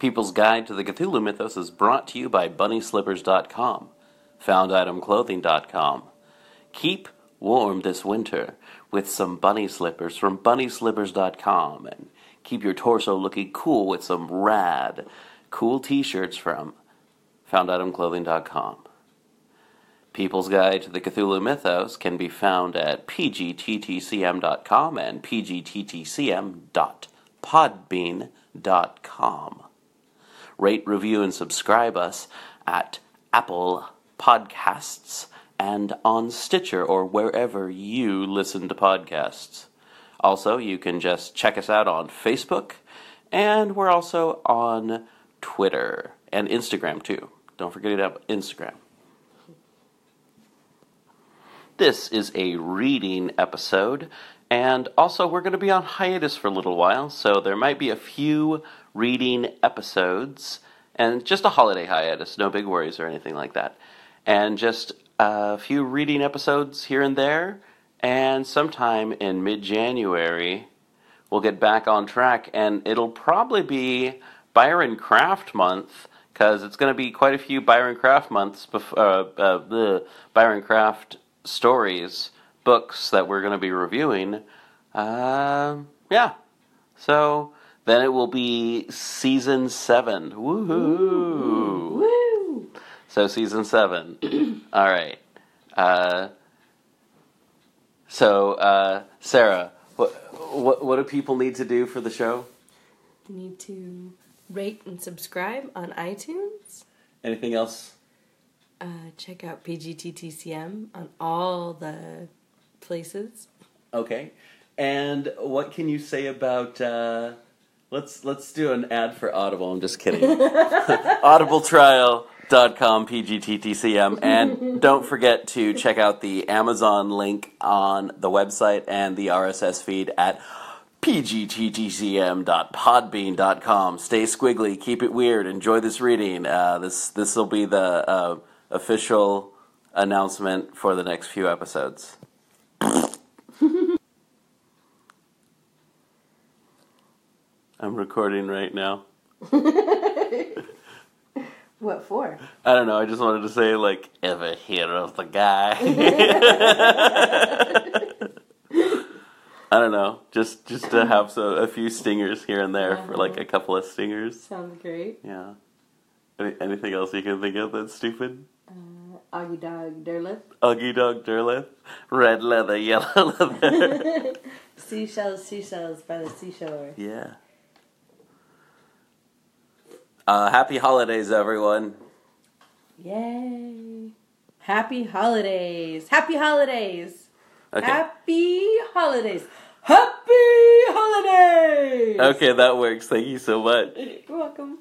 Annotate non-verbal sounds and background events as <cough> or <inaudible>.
People's Guide to the Cthulhu Mythos is brought to you by BunnySlippers.com, FoundItemClothing.com. Keep warm this winter with some bunny slippers from BunnySlippers.com and keep your torso looking cool with some rad, cool t shirts from FoundItemClothing.com. People's Guide to the Cthulhu Mythos can be found at pgttcm.com and pgttcm.podbean.com. Rate, review, and subscribe us at Apple Podcasts and on Stitcher or wherever you listen to podcasts. Also, you can just check us out on Facebook, and we're also on Twitter and Instagram too. Don't forget about Instagram. This is a reading episode, and also we're going to be on hiatus for a little while, so there might be a few reading episodes, and just a holiday hiatus, no big worries or anything like that. And just a few reading episodes here and there, and sometime in mid January, we'll get back on track, and it'll probably be Byron Craft Month because it's going to be quite a few Byron Craft months before uh, uh, the Byron Craft stories, books that we're going to be reviewing. Uh, yeah. So then it will be season seven. Woohoo! Woo! So season seven. <clears throat> All right. Uh, so uh, Sarah, what, what what do people need to do for the show? You need to rate and subscribe on iTunes. Anything else? Uh, check out PGTTCM on all the places. Okay. And what can you say about uh, let's let's do an ad for Audible. I'm just kidding. <laughs> Audibletrial.com PGTTCM and don't forget to check out the Amazon link on the website and the RSS feed at pgttcm.podbean.com. Stay squiggly, keep it weird, enjoy this reading. Uh, this this will be the uh, official announcement for the next few episodes. I'm recording right now. <laughs> What for? I don't know. I just wanted to say, like, ever hear of the guy? <laughs> <laughs> I don't know. Just just to have so, a few stingers here and there for like a couple of stingers. Sounds great. Yeah. Any, anything else you can think of that's stupid? Uh, Augie Dog Derleth. Uggy dog derleth, red leather, yellow leather. Seashells, seashells by the seashore. yeah. Uh, happy holidays, everyone. Yay! Happy holidays! Happy holidays! Okay. Happy holidays! Happy holidays! Okay, that works. Thank you so much. You're welcome.